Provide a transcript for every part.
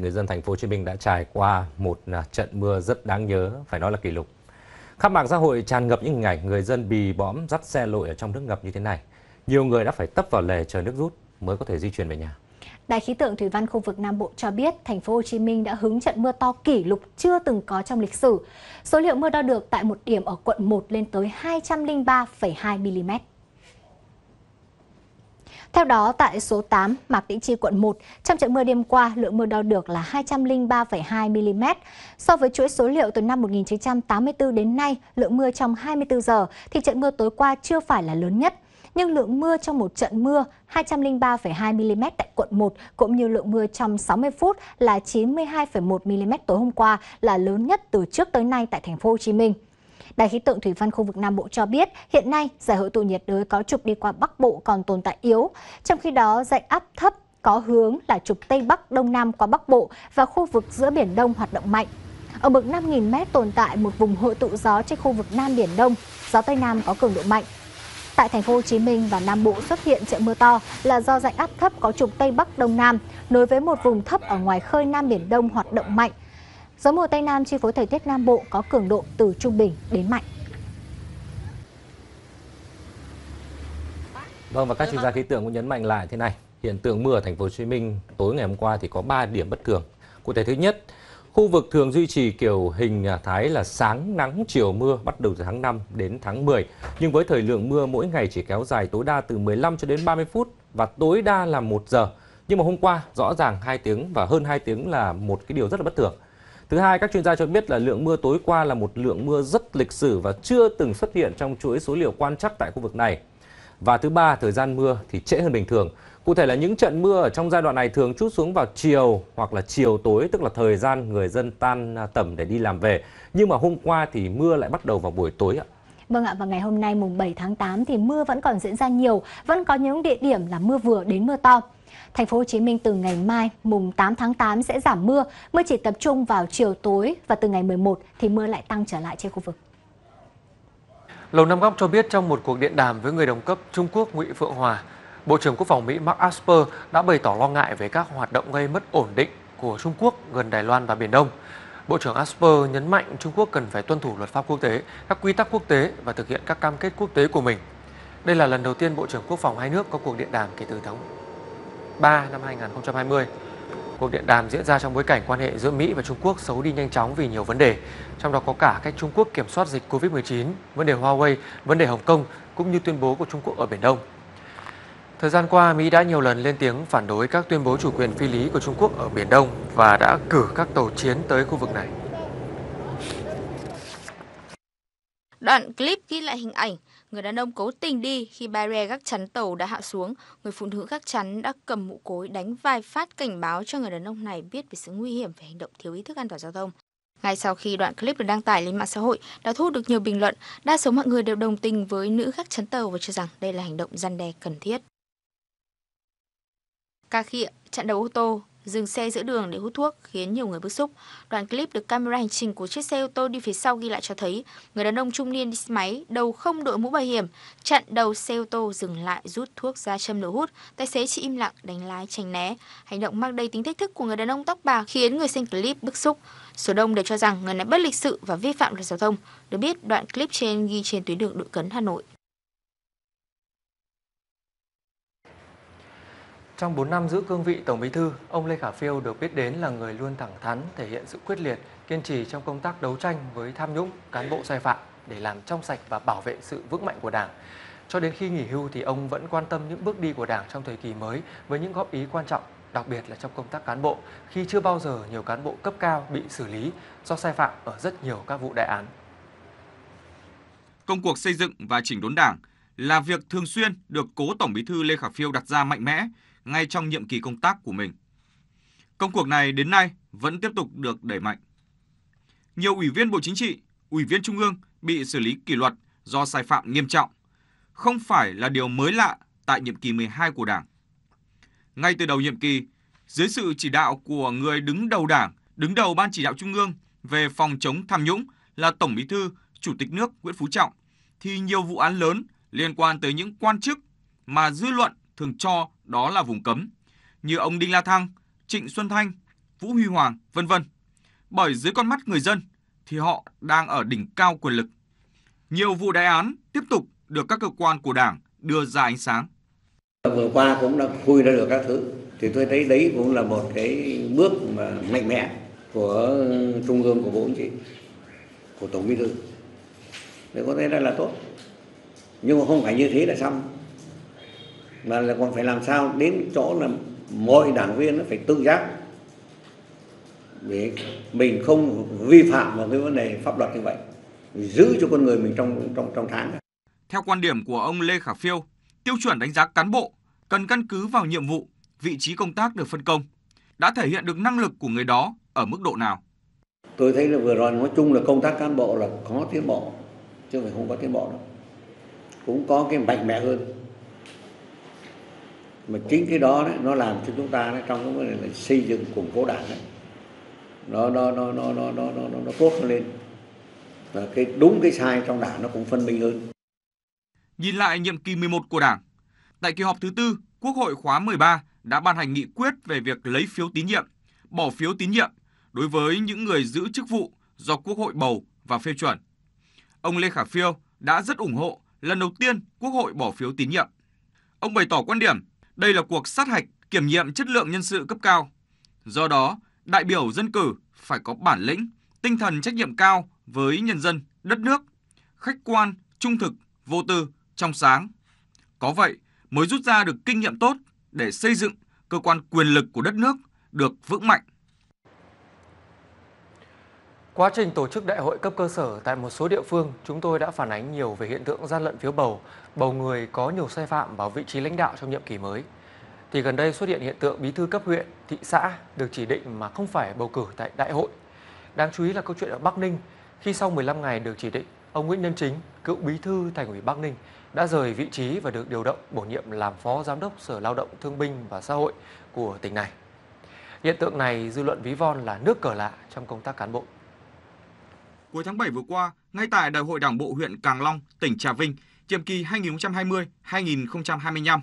người dân thành phố Hồ Chí Minh đã trải qua một à, trận mưa rất đáng nhớ, phải nói là kỷ lục. Khắp mạng xã hội tràn ngập những hình ảnh người dân bì bõm dắt xe lội ở trong nước ngập như thế này. Nhiều người đã phải tấp vào lề chờ nước rút mới có thể di chuyển về nhà. Đài khí tượng thủy văn khu vực Nam Bộ cho biết, thành phố Hồ Chí Minh đã hứng trận mưa to kỷ lục chưa từng có trong lịch sử. Số liệu mưa đo được tại một điểm ở quận 1 lên tới 203,2 mm. Theo đó, tại số 8, Mạc Đĩnh Chi quận 1, trong trận mưa đêm qua, lượng mưa đo được là 203,2 mm. So với chuỗi số liệu từ năm 1984 đến nay, lượng mưa trong 24 giờ thì trận mưa tối qua chưa phải là lớn nhất nhưng lượng mưa trong một trận mưa 203,2 mm tại quận 1 cũng như lượng mưa trong 60 phút là 92,1 mm tối hôm qua là lớn nhất từ trước tới nay tại thành phố Hồ Chí Minh. Đài khí tượng thủy văn khu vực Nam Bộ cho biết, hiện nay giải hội tụ nhiệt đới có trục đi qua Bắc Bộ còn tồn tại yếu, trong khi đó dạnh áp thấp có hướng là trục Tây Bắc Đông Nam qua Bắc Bộ và khu vực giữa Biển Đông hoạt động mạnh. Ở mực 5.000m tồn tại một vùng hội tụ gió trên khu vực Nam Biển Đông, gió Tây Nam có cường độ mạnh. Tại thành phố Hồ Chí Minh và Nam Bộ xuất hiện trận mưa to là do dạnh áp thấp có trục Tây Bắc Đông Nam nối với một vùng thấp ở ngoài khơi Nam Biển Đông hoạt động mạnh. Gió mùa Tây Nam chi phối thời tiết Nam Bộ có cường độ từ trung bình đến mạnh. Vâng và các chuyên gia khí tượng cũng nhấn mạnh lại thế này, hiện tượng mưa ở thành phố Hồ Chí Minh tối ngày hôm qua thì có 3 điểm bất thường. Cụ thể thứ nhất, khu vực thường duy trì kiểu hình à, thái là sáng nắng chiều mưa bắt đầu từ tháng 5 đến tháng 10, nhưng với thời lượng mưa mỗi ngày chỉ kéo dài tối đa từ 15 cho đến 30 phút và tối đa là 1 giờ. Nhưng mà hôm qua rõ ràng 2 tiếng và hơn 2 tiếng là một cái điều rất là bất thường. Thứ hai, các chuyên gia cho biết là lượng mưa tối qua là một lượng mưa rất lịch sử và chưa từng xuất hiện trong chuỗi số liệu quan trắc tại khu vực này. Và thứ ba, thời gian mưa thì trễ hơn bình thường. Cụ thể là những trận mưa ở trong giai đoạn này thường chút xuống vào chiều hoặc là chiều tối, tức là thời gian người dân tan à, tầm để đi làm về. Nhưng mà hôm qua thì mưa lại bắt đầu vào buổi tối ạ. Vâng ạ, và ngày hôm nay mùng 7 tháng 8 thì mưa vẫn còn diễn ra nhiều, vẫn có những địa điểm là mưa vừa đến mưa to. Thành phố Hồ Chí Minh từ ngày mai mùng 8 tháng 8 sẽ giảm mưa, mưa chỉ tập trung vào chiều tối và từ ngày 11 thì mưa lại tăng trở lại trên khu vực. Lầu Năm Góc cho biết trong một cuộc điện đàm với người đồng cấp Trung Quốc Ngụy Phượng Hòa, Bộ trưởng Quốc phòng Mỹ Mark Esper đã bày tỏ lo ngại về các hoạt động gây mất ổn định của Trung Quốc gần Đài Loan và Biển Đông. Bộ trưởng Esper nhấn mạnh Trung Quốc cần phải tuân thủ luật pháp quốc tế, các quy tắc quốc tế và thực hiện các cam kết quốc tế của mình. Đây là lần đầu tiên Bộ trưởng Quốc phòng hai nước có cuộc điện đàm kể từ tháng 3 năm 2020. Cuộc điện đàm diễn ra trong bối cảnh quan hệ giữa Mỹ và Trung Quốc xấu đi nhanh chóng vì nhiều vấn đề, trong đó có cả cách Trung Quốc kiểm soát dịch COVID-19, vấn đề Huawei, vấn đề Hồng Kông cũng như tuyên bố của Trung Quốc ở Biển Đông. Thời gian qua, Mỹ đã nhiều lần lên tiếng phản đối các tuyên bố chủ quyền phi lý của Trung Quốc ở Biển Đông và đã cử các tàu chiến tới khu vực này. Đoạn clip ghi lại hình ảnh người đàn ông cố tình đi khi barrier gác chắn tàu đã hạ xuống. Người phụ nữ gác chắn đã cầm mũ cối đánh vài phát cảnh báo cho người đàn ông này biết về sự nguy hiểm về hành động thiếu ý thức an toàn giao thông. Ngay sau khi đoạn clip được đăng tải lên mạng xã hội đã thu được nhiều bình luận, đa số mọi người đều đồng tình với nữ gác chắn tàu và cho rằng đây là hành động gian đe cần thiết. Ca khịa, chặn đầu ô tô, dừng xe giữa đường để hút thuốc khiến nhiều người bức xúc. Đoạn clip được camera hành trình của chiếc xe ô tô đi phía sau ghi lại cho thấy người đàn ông trung niên đi xe máy đầu không đội mũ bảo hiểm, chặn đầu xe ô tô dừng lại rút thuốc ra châm lửa hút. Tài xế chỉ im lặng đánh lái tránh né. Hành động mang đầy tính thách thức của người đàn ông tóc bạc khiến người xem clip bức xúc. Số đông đều cho rằng người này bất lịch sự và vi phạm luật giao thông. Được biết, đoạn clip trên ghi trên tuyến đường Đội Cấn Hà Nội. Trong 4 năm giữ cương vị Tổng Bí thư, ông Lê Khả Phiêu được biết đến là người luôn thẳng thắn, thể hiện sự quyết liệt, kiên trì trong công tác đấu tranh với tham nhũng, cán bộ sai phạm để làm trong sạch và bảo vệ sự vững mạnh của Đảng. Cho đến khi nghỉ hưu thì ông vẫn quan tâm những bước đi của Đảng trong thời kỳ mới với những góp ý quan trọng, đặc biệt là trong công tác cán bộ, khi chưa bao giờ nhiều cán bộ cấp cao bị xử lý do sai phạm ở rất nhiều các vụ đại án. Công cuộc xây dựng và chỉnh đốn Đảng là việc thường xuyên được cố Tổng Bí thư Lê Khả Phiêu đặt ra mạnh mẽ ngay trong nhiệm kỳ công tác của mình. Công cuộc này đến nay vẫn tiếp tục được đẩy mạnh. Nhiều ủy viên Bộ Chính trị, ủy viên Trung ương bị xử lý kỷ luật do sai phạm nghiêm trọng, không phải là điều mới lạ tại nhiệm kỳ 12 của Đảng. Ngay từ đầu nhiệm kỳ, dưới sự chỉ đạo của người đứng đầu Đảng, đứng đầu Ban chỉ đạo Trung ương về phòng chống tham nhũng là Tổng Bí thư, Chủ tịch nước Nguyễn Phú Trọng, thì nhiều vụ án lớn liên quan tới những quan chức mà dư luận thường cho đó là vùng cấm, như ông Đinh La Thăng, Trịnh Xuân Thanh, Vũ Huy Hoàng, vân vân. Bởi dưới con mắt người dân thì họ đang ở đỉnh cao quyền lực. Nhiều vụ đại án tiếp tục được các cơ quan của Đảng đưa ra ánh sáng. Vừa qua cũng đã khui ra được các thứ, thì tôi thấy đấy cũng là một cái bước mà mạnh mẽ của Trung ương của Bộ Chính trị, của Tổng Bí thư. Để có thể là tốt. Nhưng mà không phải như thế là xong. Mà là còn phải làm sao đến chỗ là mọi đảng viên nó phải tự giác để mình không vi phạm vào cái vấn đề pháp luật như vậy. Giữ cho con người mình trong trong trong tháng. Theo quan điểm của ông Lê Khả Phiêu tiêu chuẩn đánh giá cán bộ cần căn cứ vào nhiệm vụ vị trí công tác được phân công đã thể hiện được năng lực của người đó ở mức độ nào? Tôi thấy là vừa rồi nói chung là công tác cán bộ là có tiến bộ chứ không phải không có tiến bộ đâu cũng có cái mạnh mẽ hơn. Mà chính cái đó đấy, nó làm cho chúng ta đấy, trong cái vấn đề là xây dựng củng cố đảng đấy nó nó nó nó nó nó nó, nó tốt hơn lên. Và cái đúng cái sai trong đảng nó cũng phân minh hơn. Nhìn lại nhiệm kỳ 11 của đảng tại kỳ họp thứ tư Quốc hội khóa 13 đã ban hành nghị quyết về việc lấy phiếu tín nhiệm bỏ phiếu tín nhiệm đối với những người giữ chức vụ do Quốc hội bầu và phê chuẩn. Ông Lê Khả Phiêu đã rất ủng hộ lần đầu tiên Quốc hội bỏ phiếu tín nhiệm. Ông bày tỏ quan điểm đây là cuộc sát hạch kiểm nghiệm chất lượng nhân sự cấp cao. Do đó, đại biểu dân cử phải có bản lĩnh, tinh thần trách nhiệm cao với nhân dân, đất nước, khách quan, trung thực, vô tư, trong sáng. Có vậy mới rút ra được kinh nghiệm tốt để xây dựng cơ quan quyền lực của đất nước được vững mạnh. Quá trình tổ chức đại hội cấp cơ sở tại một số địa phương, chúng tôi đã phản ánh nhiều về hiện tượng gian lận phiếu bầu, bầu người có nhiều sai phạm vào vị trí lãnh đạo trong nhiệm kỳ mới. Thì gần đây xuất hiện hiện tượng bí thư cấp huyện, thị xã được chỉ định mà không phải bầu cử tại đại hội. Đáng chú ý là câu chuyện ở Bắc Ninh, khi sau 15 ngày được chỉ định, ông Nguyễn Nhân Chính, cựu bí thư thành ủy Bắc Ninh, đã rời vị trí và được điều động bổ nhiệm làm phó giám đốc Sở Lao động Thương binh và Xã hội của tỉnh này. Hiện tượng này dư luận ví von là nước cờ lạ trong công tác cán bộ. Cuối tháng 7 vừa qua, ngay tại Đại hội Đảng bộ huyện Càng Long, tỉnh Trà Vinh, nhiệm kỳ 2020-2025.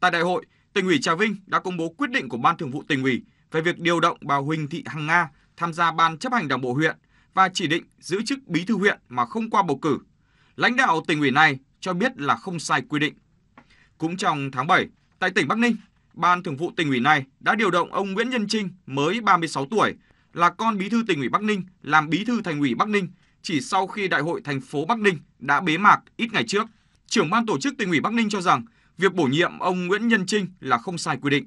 Tại đại hội, tỉnh ủy Trà Vinh đã công bố quyết định của Ban Thường vụ tỉnh ủy về việc điều động bà Huỳnh Thị Hằng Nga tham gia Ban chấp hành Đảng bộ huyện và chỉ định giữ chức bí thư huyện mà không qua bầu cử. Lãnh đạo tỉnh ủy này cho biết là không sai quy định. Cũng trong tháng 7, tại tỉnh Bắc Ninh, Ban Thường vụ tỉnh ủy này đã điều động ông Nguyễn Nhân Trinh mới 36 tuổi là con bí thư tỉnh ủy Bắc Ninh làm bí thư thành ủy Bắc Ninh chỉ sau khi đại hội thành phố Bắc Ninh đã bế mạc ít ngày trước. Trưởng ban tổ chức tỉnh ủy Bắc Ninh cho rằng việc bổ nhiệm ông Nguyễn Nhân Trinh là không sai quy định.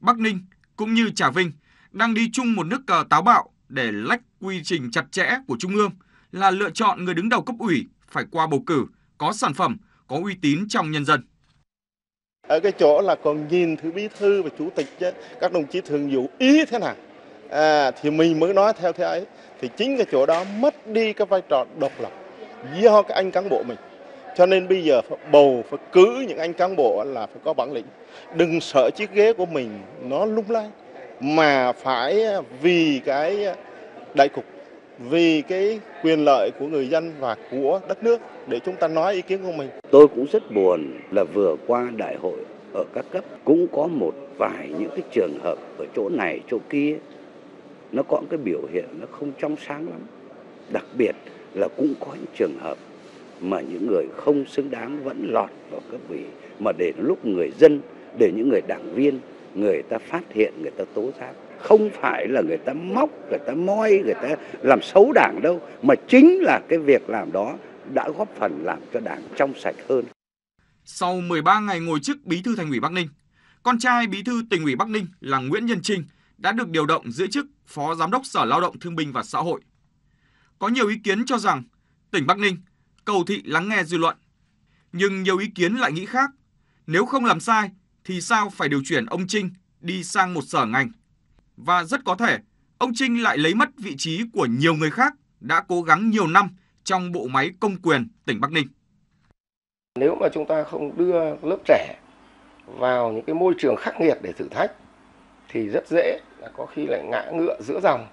Bắc Ninh cũng như Trà Vinh đang đi chung một nước cờ táo bạo để lách quy trình chặt chẽ của Trung ương là lựa chọn người đứng đầu cấp ủy phải qua bầu cử, có sản phẩm, có uy tín trong nhân dân. Ở cái chỗ là còn nhìn thứ bí thư và chủ tịch các đồng chí thường vụ ý thế nào à, thì mình mới nói theo thế ấy thì chính cái chỗ đó mất đi cái vai trò độc lập do cái anh cán bộ mình cho nên bây giờ phải bầu phải cứ những anh cán bộ là phải có bản lĩnh đừng sợ chiếc ghế của mình nó lung lay mà phải à, vì cái à, đại cục vì cái quyền lợi của người dân và của đất nước để chúng ta nói ý kiến của mình. Tôi cũng rất buồn là vừa qua đại hội ở các cấp cũng có một vài những cái trường hợp ở chỗ này chỗ kia nó có cái biểu hiện nó không trong sáng lắm. Đặc biệt là cũng có những trường hợp mà những người không xứng đáng vẫn lọt vào cấp ủy, mà để lúc người dân, để những người đảng viên, người ta phát hiện, người ta tố giác không phải là người ta móc, người ta moi, người ta làm xấu đảng đâu, mà chính là cái việc làm đó đã góp phần làm cho đảng trong sạch hơn sau 13 ngày ngồi chức bí thư thành ủy Bắc Ninh, con trai bí thư tỉnh ủy Bắc Ninh là Nguyễn Nhân Trinh đã được điều động giữ chức phó giám đốc Sở Lao động Thương binh và Xã hội. Có nhiều ý kiến cho rằng, tỉnh Bắc Ninh, cầu thị lắng nghe dư luận. Nhưng nhiều ý kiến lại nghĩ khác. Nếu không làm sai, thì sao phải điều chuyển ông Trinh đi sang một sở ngành? Và rất có thể, ông Trinh lại lấy mất vị trí của nhiều người khác đã cố gắng nhiều năm trong bộ máy công quyền tỉnh Bắc Ninh. Nếu mà chúng ta không đưa lớp trẻ vào những cái môi trường khắc nghiệt để thử thách thì rất dễ là có khi lại ngã ngựa giữa dòng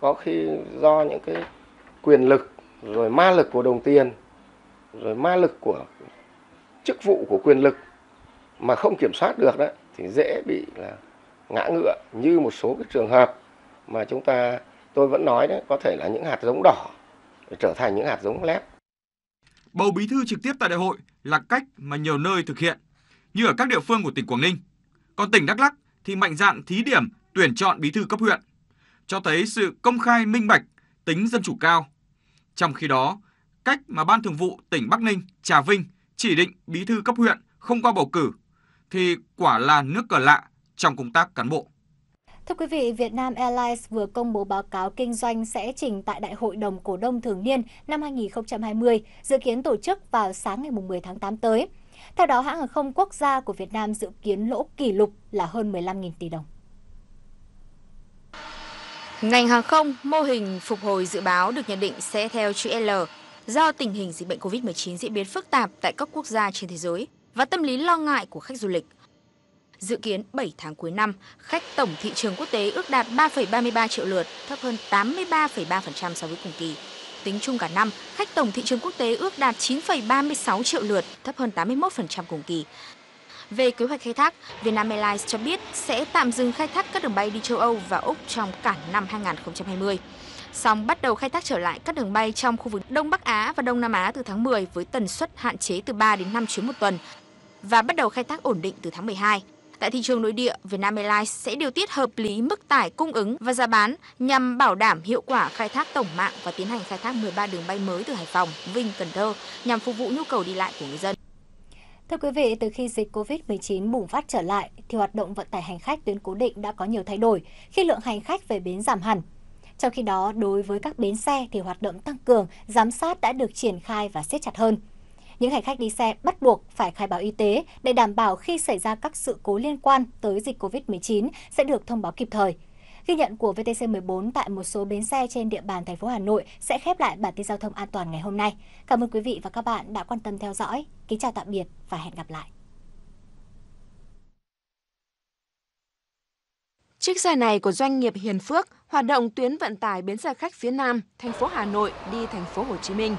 có khi do những cái quyền lực rồi ma lực của đồng tiền rồi ma lực của chức vụ của quyền lực mà không kiểm soát được đó thì dễ bị là ngã ngựa như một số cái trường hợp mà chúng ta tôi vẫn nói đấy có thể là những hạt giống đỏ trở thành những hạt giống lép. Bầu bí thư trực tiếp tại đại hội là cách mà nhiều nơi thực hiện, như ở các địa phương của tỉnh Quảng Ninh. Còn tỉnh Đắk Lắk thì mạnh dạn thí điểm tuyển chọn bí thư cấp huyện, cho thấy sự công khai minh bạch, tính dân chủ cao. Trong khi đó, cách mà Ban Thường vụ tỉnh Bắc Ninh, Trà Vinh chỉ định bí thư cấp huyện không qua bầu cử thì quả là nước cờ lạ trong công tác cán bộ. Thưa quý vị, Vietnam Airlines vừa công bố báo cáo kinh doanh sẽ trình tại Đại hội đồng cổ đông thường niên năm 2020, dự kiến tổ chức vào sáng ngày 10 tháng 8 tới. Theo đó, hãng hàng không quốc gia của Việt Nam dự kiến lỗ kỷ lục là hơn 15.000 tỷ đồng. Ngành hàng không, mô hình phục hồi dự báo được nhận định sẽ theo chữ L do tình hình dịch bệnh COVID-19 diễn biến phức tạp tại các quốc gia trên thế giới và tâm lý lo ngại của khách du lịch. Dự kiến 7 tháng cuối năm, khách tổng thị trường quốc tế ước đạt 3,33 triệu lượt, thấp hơn 83,3% so với cùng kỳ. Tính chung cả năm, khách tổng thị trường quốc tế ước đạt 9,36 triệu lượt, thấp hơn 81% cùng kỳ. Về kế hoạch khai thác, Vietnam Airlines cho biết sẽ tạm dừng khai thác các đường bay đi châu Âu và Úc trong cả năm 2020. Song bắt đầu khai thác trở lại các đường bay trong khu vực Đông Bắc Á và Đông Nam Á từ tháng 10 với tần suất hạn chế từ 3 đến 5 chuyến một tuần và bắt đầu khai thác ổn định từ tháng 12. Tại thị trường nội địa, Vietnam Airlines sẽ điều tiết hợp lý mức tải cung ứng và giá bán nhằm bảo đảm hiệu quả khai thác tổng mạng và tiến hành khai thác 13 đường bay mới từ Hải Phòng, Vinh, Cần Thơ nhằm phục vụ nhu cầu đi lại của người dân. Thưa quý vị, từ khi dịch COVID-19 bùng phát trở lại, thì hoạt động vận tải hành khách tuyến cố định đã có nhiều thay đổi khi lượng hành khách về bến giảm hẳn. Trong khi đó, đối với các bến xe thì hoạt động tăng cường, giám sát đã được triển khai và siết chặt hơn. Những hành khách đi xe bắt buộc phải khai báo y tế để đảm bảo khi xảy ra các sự cố liên quan tới dịch COVID-19 sẽ được thông báo kịp thời. Ghi nhận của VTC14 tại một số bến xe trên địa bàn thành phố Hà Nội sẽ khép lại bản tin giao thông an toàn ngày hôm nay. Cảm ơn quý vị và các bạn đã quan tâm theo dõi. Kính chào tạm biệt và hẹn gặp lại. Chiếc xe này của doanh nghiệp Hiền Phước hoạt động tuyến vận tải bến xe khách phía Nam, thành phố Hà Nội đi thành phố Hồ Chí Minh.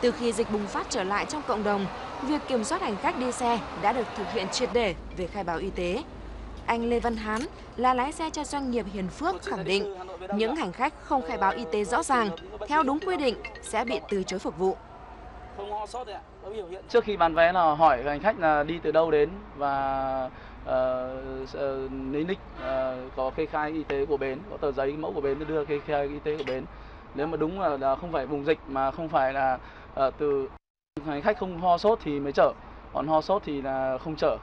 Từ khi dịch bùng phát trở lại trong cộng đồng, việc kiểm soát hành khách đi xe đã được thực hiện triệt để về khai báo y tế. Anh Lê Văn Hán là lái xe cho doanh nghiệp Hiền Phước khẳng định những hành khách không khai báo y tế rõ ràng theo đúng quy định sẽ bị từ chối phục vụ. Trước khi bán vé là hỏi hành khách là đi từ đâu đến và uh, lấy nick uh, có kê khai y tế của bến, có tờ giấy mẫu của bến đưa kê khai y tế của bến. Nếu mà đúng là, là không phải vùng dịch mà không phải là à, từ hành khách không ho sốt thì mới chở, còn ho sốt thì là không chở.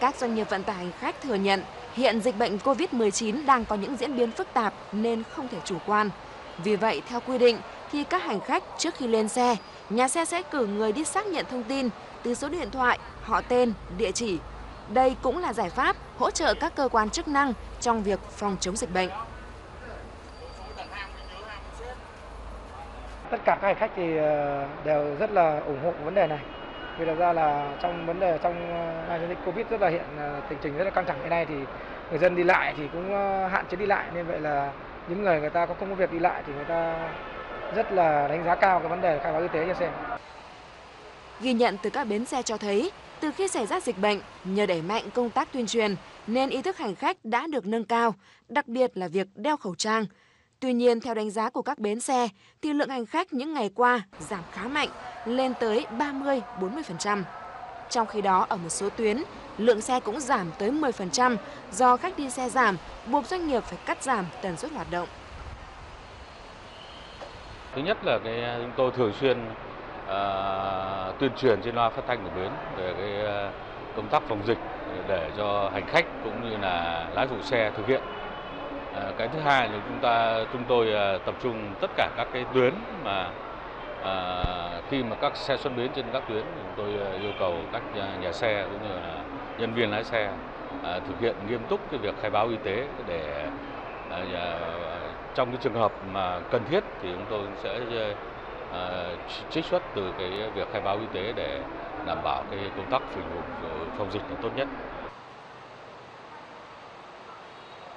Các doanh nghiệp vận tải hành khách thừa nhận hiện dịch bệnh COVID-19 đang có những diễn biến phức tạp nên không thể chủ quan. Vì vậy, theo quy định, thì các hành khách trước khi lên xe, nhà xe sẽ cử người đi xác nhận thông tin từ số điện thoại, họ tên, địa chỉ. Đây cũng là giải pháp hỗ trợ các cơ quan chức năng trong việc phòng chống dịch bệnh. Tất cả các hành khách thì ờ, đều rất là ủng hộ vấn đề này vì thật ra là trong vấn đề trong ờ, dịch covid rất là hiện ờ, tình trình rất là căng thẳng hiện nay thì người dân đi lại thì cũng hạn chế đi lại nên vậy là những người người ta có công việc đi lại thì người ta rất là đánh giá cao cái vấn đề khai báo y tế cho xe. Ghi nhận từ các bến xe cho thấy, từ khi xảy ra dịch bệnh, nhờ đẩy mạnh công tác tuyên truyền nên ý thức hành khách đã được nâng cao, đặc biệt là việc đeo khẩu trang. Tuy nhiên, theo đánh giá của các bến xe, thì lượng hành khách những ngày qua giảm khá mạnh, lên tới 30-40%. Trong khi đó, ở một số tuyến, lượng xe cũng giảm tới 10% do khách đi xe giảm, buộc doanh nghiệp phải cắt giảm tần suất hoạt động. Thứ nhất là cái à, chúng tôi thường xuyên uh, tuyên truyền trên loa phát thanh của bến về cái uh, công tác phòng dịch để cho hành khách cũng như là lái phụ xe thực hiện. Ờ, cái thứ hai là chúng ta chúng tôi ờ, tập trung tất cả các cái tuyến mà à, khi mà các xe xuất bến trên các tuyến chúng tôi yêu cầu các nhà, nhà xe cũng như là nhân viên lái xe à, thực hiện nghiêm túc cái việc khai báo y tế để à, trong cái trường hợp mà cần thiết thì chúng tôi sẽ à, trích xuất từ cái việc khai báo y tế để đảm bảo cái công tác phòng phòng dịch là tốt nhất.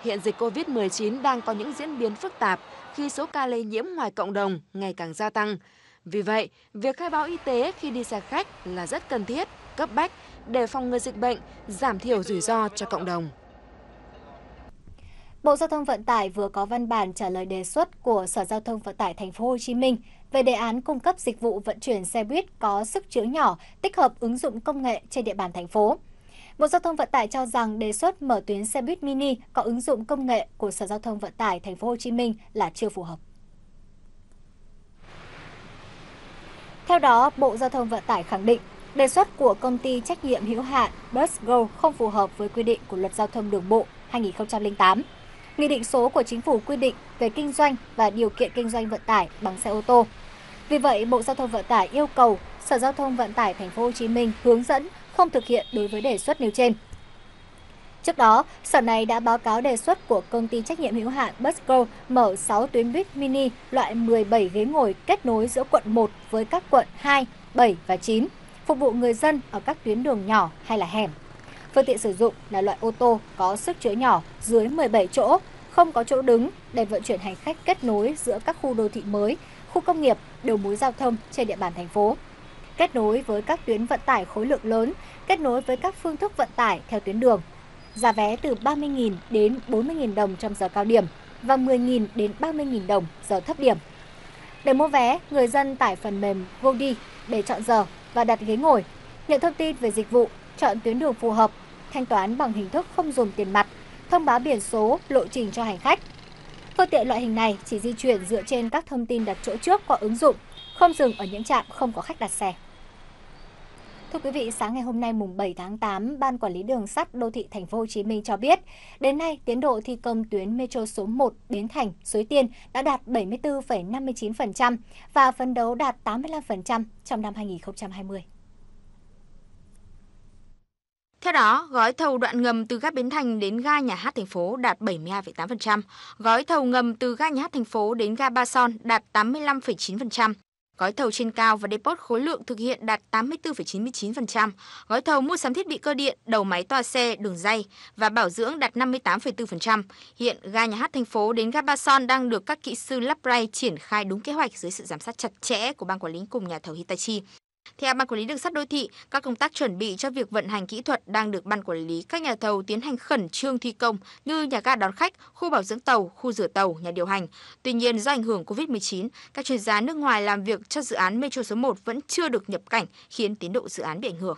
Hiện dịch COVID-19 đang có những diễn biến phức tạp khi số ca lây nhiễm ngoài cộng đồng ngày càng gia tăng. Vì vậy, việc khai báo y tế khi đi xe khách là rất cần thiết, cấp bách để phòng ngừa dịch bệnh, giảm thiểu rủi ro cho cộng đồng. Bộ Giao thông Vận tải vừa có văn bản trả lời đề xuất của Sở Giao thông Vận tải Thành phố Hồ Chí Minh về đề án cung cấp dịch vụ vận chuyển xe buýt có sức chứa nhỏ, tích hợp ứng dụng công nghệ trên địa bàn thành phố. Bộ Giao thông Vận tải cho rằng đề xuất mở tuyến xe buýt mini có ứng dụng công nghệ của Sở Giao thông Vận tải Thành phố Hồ Chí Minh là chưa phù hợp. Theo đó, Bộ Giao thông Vận tải khẳng định đề xuất của công ty trách nhiệm hữu hạn Busgo không phù hợp với quy định của Luật Giao thông Đường bộ 2008. Nghị định số của Chính phủ quy định về kinh doanh và điều kiện kinh doanh vận tải bằng xe ô tô. Vì vậy, Bộ Giao thông Vận tải yêu cầu Sở Giao thông Vận tải Thành phố Hồ Chí Minh hướng dẫn không thực hiện đối với đề xuất nêu trên. Trước đó, sở này đã báo cáo đề xuất của công ty trách nhiệm hữu hạn Busco mở 6 tuyến buýt mini loại 17 ghế ngồi kết nối giữa quận 1 với các quận 2, 7 và 9, phục vụ người dân ở các tuyến đường nhỏ hay là hẻm. Phương tiện sử dụng là loại ô tô có sức chứa nhỏ dưới 17 chỗ, không có chỗ đứng để vận chuyển hành khách kết nối giữa các khu đô thị mới, khu công nghiệp, đầu mối giao thông trên địa bàn thành phố. Kết nối với các tuyến vận tải khối lượng lớn, kết nối với các phương thức vận tải theo tuyến đường. Giá vé từ 30.000 đến 40.000 đồng trong giờ cao điểm và 10.000 đến 30.000 đồng giờ thấp điểm. Để mua vé, người dân tải phần mềm Godi để chọn giờ và đặt ghế ngồi, nhận thông tin về dịch vụ, chọn tuyến đường phù hợp, thanh toán bằng hình thức không dùng tiền mặt, thông báo biển số, lộ trình cho hành khách. Phương tiện loại hình này chỉ di chuyển dựa trên các thông tin đặt chỗ trước qua ứng dụng, không dừng ở những trạm không có khách đặt xe. Thưa quý vị, sáng ngày hôm nay mùng 7 tháng 8, Ban Quản lý Đường sắt Đô thị Thành phố Hồ Chí Minh cho biết, đến nay tiến độ thi công tuyến metro số 1 Bến Thành, Suối Tiên đã đạt 74,59% và phấn đấu đạt 85% trong năm 2020. Theo đó, gói thầu đoạn ngầm từ ga Bến Thành đến ga Nhà hát thành phố đạt 72,8%, gói thầu ngầm từ ga Nhà hát thành phố đến ga Ba Son đạt 85,9%, gói thầu trên cao và depot khối lượng thực hiện đạt 84,99%, gói thầu mua sắm thiết bị cơ điện, đầu máy toa xe, đường dây và bảo dưỡng đạt 58,4%. Hiện ga Nhà hát thành phố đến ga Ba Son đang được các kỹ sư lắp ray triển khai đúng kế hoạch dưới sự giám sát chặt chẽ của ban quản lý cùng nhà thầu Hitachi. Theo Ban Quản lý Đường sắt Đô thị, các công tác chuẩn bị cho việc vận hành kỹ thuật đang được Ban Quản lý các nhà thầu tiến hành khẩn trương thi công như nhà ga đón khách, khu bảo dưỡng tàu, khu rửa tàu, nhà điều hành. Tuy nhiên, do ảnh hưởng COVID-19, các chuyên gia nước ngoài làm việc cho dự án Metro số 1 vẫn chưa được nhập cảnh, khiến tiến độ dự án bị ảnh hưởng.